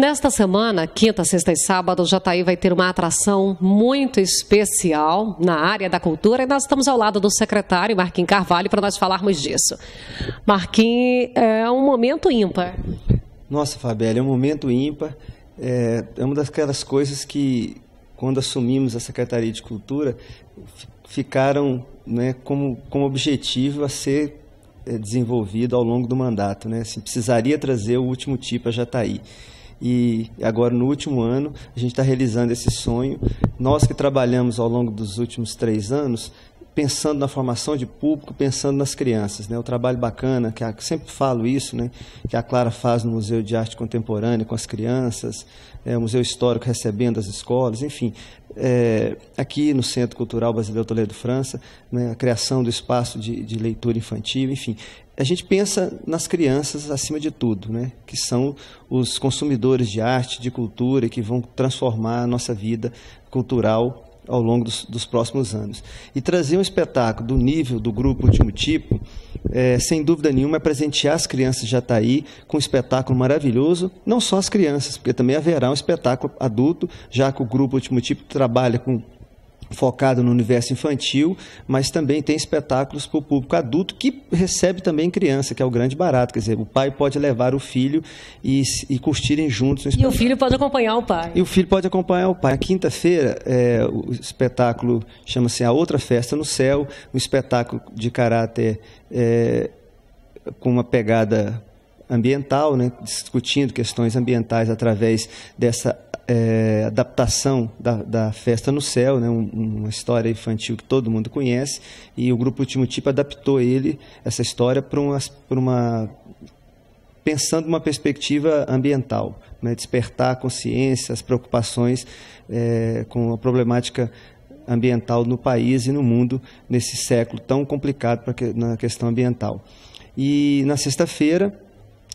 Nesta semana, quinta, sexta e sábado, o Jataí vai ter uma atração muito especial na área da cultura e nós estamos ao lado do secretário Marquinhos Carvalho para nós falarmos disso. Marquinhos, é um momento ímpar. Nossa, Fabela, é um momento ímpar. É, é uma daquelas coisas que, quando assumimos a Secretaria de Cultura, ficaram né, como, como objetivo a ser é, desenvolvido ao longo do mandato. Né? Assim, precisaria trazer o último tipo a Jataí e agora no último ano a gente está realizando esse sonho. Nós que trabalhamos ao longo dos últimos três anos, pensando na formação de público, pensando nas crianças, né? O trabalho bacana que a, sempre falo isso, né? Que a Clara faz no Museu de Arte Contemporânea com as crianças, é, o Museu Histórico recebendo as escolas, enfim, é, aqui no Centro Cultural Brasileiro Toledo França, né? A criação do espaço de, de leitura infantil, enfim, a gente pensa nas crianças acima de tudo, né? que são os consumidores de arte, de cultura que vão transformar a nossa vida cultural ao longo dos, dos próximos anos. E trazer um espetáculo do nível do grupo Último Tipo, é, sem dúvida nenhuma, é presentear as crianças de Jataí com um espetáculo maravilhoso, não só as crianças, porque também haverá um espetáculo adulto, já que o grupo Último Tipo trabalha com focado no universo infantil, mas também tem espetáculos para o público adulto que recebe também criança, que é o grande barato. Quer dizer, o pai pode levar o filho e, e curtirem juntos. e o filho pode acompanhar o pai. E o filho pode acompanhar o pai. Na quinta-feira, é, o espetáculo chama-se A Outra Festa no Céu, um espetáculo de caráter é, com uma pegada ambiental, né, discutindo questões ambientais através dessa é, adaptação da, da, Festa no Céu, né, um, uma história infantil que todo mundo conhece, e o grupo Último Tipo adaptou ele, essa história, para uma, uma pensando uma perspectiva ambiental, né, despertar a consciência, as preocupações é, com a problemática ambiental no país e no mundo nesse século tão complicado na questão ambiental. E na sexta-feira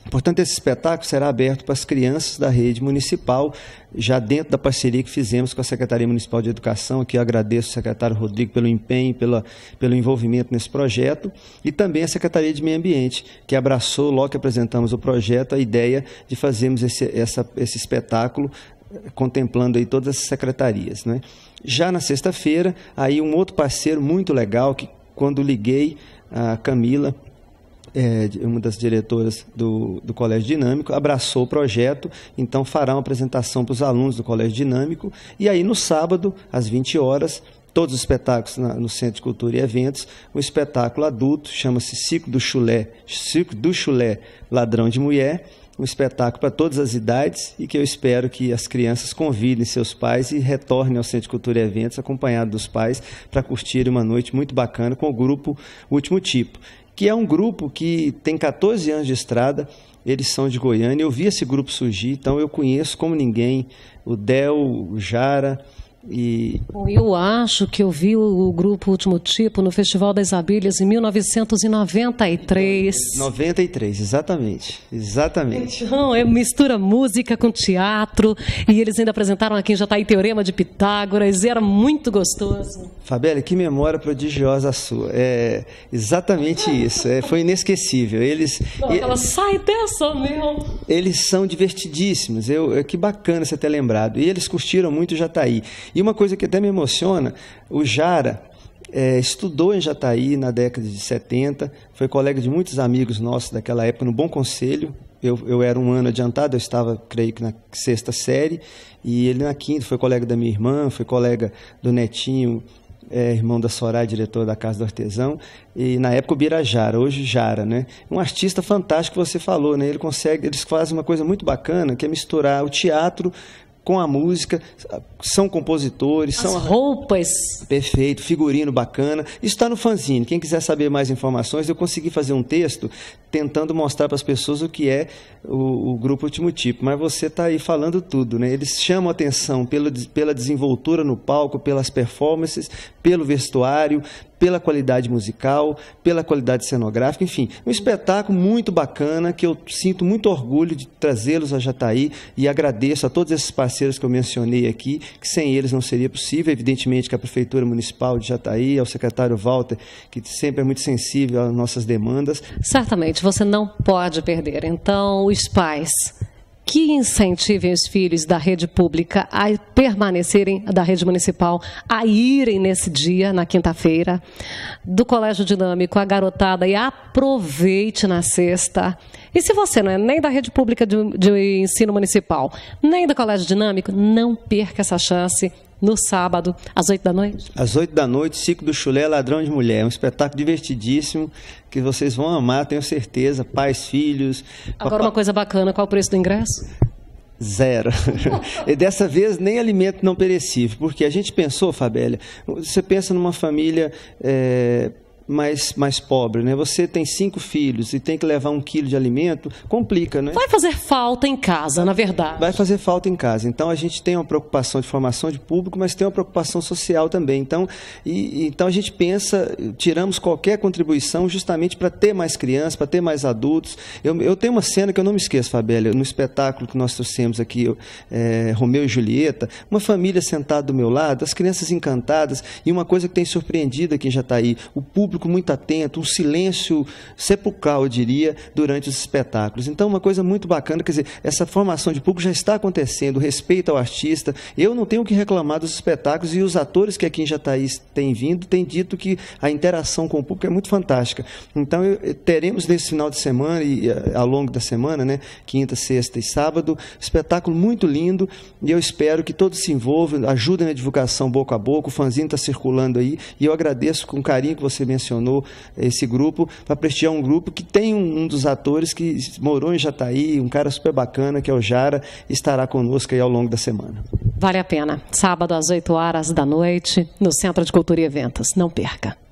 Portanto, esse espetáculo será aberto para as crianças da rede municipal, já dentro da parceria que fizemos com a Secretaria Municipal de Educação. Aqui eu agradeço ao secretário Rodrigo pelo empenho, pela, pelo envolvimento nesse projeto, e também a Secretaria de Meio Ambiente, que abraçou, logo que apresentamos o projeto, a ideia de fazermos esse, essa, esse espetáculo contemplando aí todas as secretarias. Né? Já na sexta-feira, aí um outro parceiro muito legal, que quando liguei, a Camila, é, uma das diretoras do, do Colégio Dinâmico, abraçou o projeto, então fará uma apresentação para os alunos do Colégio Dinâmico, e aí no sábado, às 20 horas, todos os espetáculos na, no Centro de Cultura e Eventos, um espetáculo adulto, chama-se Ciclo do Chulé, Ciclo do Chulé Ladrão de Mulher, um espetáculo para todas as idades e que eu espero que as crianças convidem seus pais e retornem ao Centro de Cultura e Eventos acompanhado dos pais para curtir uma noite muito bacana com o grupo Último Tipo que é um grupo que tem 14 anos de estrada, eles são de Goiânia. Eu vi esse grupo surgir, então eu conheço como ninguém o Del, o Jara, e... Bom, eu acho que eu vi o grupo Último Tipo no Festival das Abelhas em 1993. 93, exatamente. Exatamente. Então, é mistura música com teatro. E eles ainda apresentaram aqui em Jataí Teorema de Pitágoras. E era muito gostoso. Fabela, que memória prodigiosa a sua. É exatamente isso. É, foi inesquecível. Eles. Não, ela sai dessa, meu. Eles são divertidíssimos. Eu, que bacana você ter lembrado. E eles curtiram muito Jataí. E uma coisa que até me emociona, o Jara é, estudou em Jataí na década de 70, foi colega de muitos amigos nossos daquela época no Bom Conselho. Eu, eu era um ano adiantado, eu estava, creio que na sexta série, e ele na quinta, foi colega da minha irmã, foi colega do Netinho, é, irmão da Soraya, diretor da Casa do Artesão, e na época o Birajara, hoje Jara, né? Um artista fantástico você falou, né? Ele consegue, eles fazem uma coisa muito bacana, que é misturar o teatro com a música, são compositores, As são roupas. Perfeito, figurino bacana. Isso está no fanzine. Quem quiser saber mais informações, eu consegui fazer um texto tentando mostrar para as pessoas o que é o, o grupo Último Tipo. Mas você está aí falando tudo, né? Eles chamam atenção pelo, pela desenvoltura no palco, pelas performances, pelo vestuário, pela qualidade musical, pela qualidade cenográfica, enfim, um espetáculo muito bacana que eu sinto muito orgulho de trazê-los a Jataí e agradeço a todos esses parceiros que eu mencionei aqui, que sem eles não seria possível, evidentemente que a Prefeitura Municipal de Jataí, ao secretário Walter, que sempre é muito sensível às nossas demandas. Certamente, você não pode perder. Então, os pais que incentivem os filhos da rede pública a permanecerem da rede municipal, a irem nesse dia, na quinta-feira, do Colégio Dinâmico, a garotada, e aproveite na sexta. E se você não é nem da rede pública de, de ensino municipal, nem do Colégio Dinâmico, não perca essa chance no sábado, às oito da noite? Às oito da noite, Ciclo do Chulé Ladrão de Mulher. É um espetáculo divertidíssimo que vocês vão amar, tenho certeza. Pais, filhos. Agora, uma coisa bacana: qual o preço do ingresso? Zero. e dessa vez nem alimento não perecível, porque a gente pensou, Fabélia, você pensa numa família. É mais, mais pobre, né? Você tem cinco filhos e tem que levar um quilo de alimento, complica, né? Vai fazer falta em casa, na verdade. Vai fazer falta em casa. Então a gente tem uma preocupação de formação de público, mas tem uma preocupação social também. Então, e, então a gente pensa, tiramos qualquer contribuição justamente para ter mais crianças, para ter mais adultos. Eu, eu tenho uma cena que eu não me esqueço, Fabélia, no espetáculo que nós trouxemos aqui, é, Romeu e Julieta, uma família sentada do meu lado, as crianças encantadas, e uma coisa que tem surpreendido aqui em Jataí, o público público muito atento, um silêncio sepulcral, eu diria, durante os espetáculos. Então, uma coisa muito bacana, quer dizer, essa formação de público já está acontecendo, respeito ao artista. Eu não tenho o que reclamar dos espetáculos e os atores que aqui em Jataí têm vindo têm dito que a interação com o público é muito fantástica. Então, eu, teremos nesse final de semana e eh, ao longo da semana, né, quinta, sexta e sábado, espetáculo muito lindo e eu espero que todos se envolvam, ajudem na divulgação boca a boca, o fanzine está circulando aí e eu agradeço com carinho que você mencionou mencionou esse grupo, para prestigiar um grupo que tem um, um, dos atores que morou em Jataí, um cara super bacana, que é o Jara, estará conosco aí ao longo da semana. Vale a pena. Sábado às 8 horas da noite, no Centro de Cultura e Eventos. Não perca.